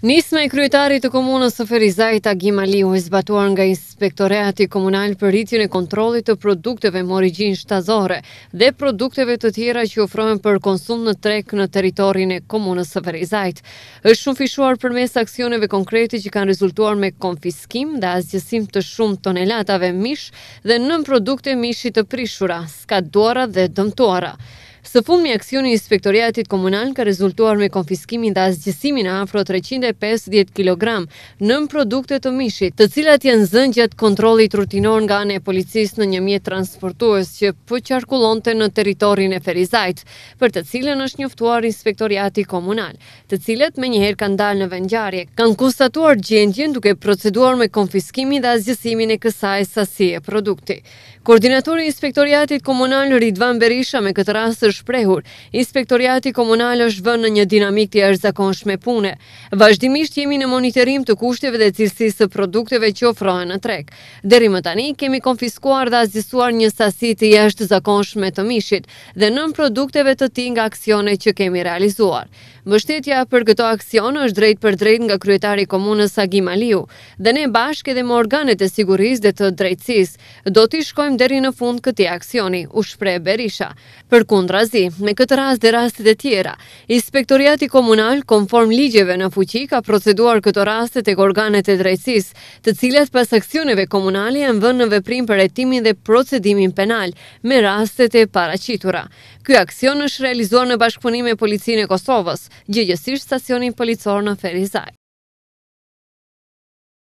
Nisma e kryetarit të komunës së Ferizajt Agim Aliu e zbatuar nga Inspektorati Komunal për rritjen e kontrollit të produkteve me origjinë shtazore dhe produkteve të tjera që ofrohen për konsum në treg në territorin e komunës së Ferizajt është shumëfishuar përmes aksioneve konkrete që kanë rezultuar me konfiskim dhe asgjësim të shumë tonelatave mish dhe nënprodukte mishi të prishura, skaduara dhe dëmtuara. Së fundmi aksioni i Inspektoriatit Komunal ka rezultuar me konfiskimin dhe asgjësimin e afro treqind e pesëdhjetë kilogramë nënprodukte të mishit, të cilat janë zënë gjatë kontrollit rutinor nga ana e policisë në një mjet transportues që po qarkullonte në territorin e Ferizajt, për të cilën është njoftuar Inspektoriati Komunal, të cilët menjëherë kanë dalë në vendngjarje, kanë konstatuar gjendjen duke proceduar me konfiskimin dhe asgjësimin e kësaj sasie produkti. Koordinatori i Inspektoriatit Komunal Ridvan Berisha me këtë rast është shprehur, Inspektoriati Komunal është vënë në një dinamikë të jashtëzakonshme pune. Vazhdimisht jemi në monitorim të kushteve dhe cilësisë së produkteve që ofrohen në treg. Deri më tani kemi konfiskuar dhe asgjësuar një sasi të jashtëzakonshme të mishit dhe nënprodukteve të tij nga aksione që kemi realizuar. Mbështetja për këto aksione është drejtpërdrejt nga kryetari i komunës Agim Aliu, Dhe ne bashkë edhe me organet e sigurisë dhe të drejtësisë, do t'i shkojmë deri në fund këtij aksioni, u shpreh Berisha. Përkundrazi, me këtë rast dhe rastet e tjera, Inspektoriati Komunal, konform ligjeve në fuqi, ka proceduar këto raste tek organet e drejtësisë, të cilat pas aksioneve komunale janë vënë në veprim për hetimin dhe procedimin penal me rastet e paraqitura. Ky aksion është realizuar në bashkëpunim me Policinë e Kosovës. gjegjësisht stacionin policor në Ferizaj.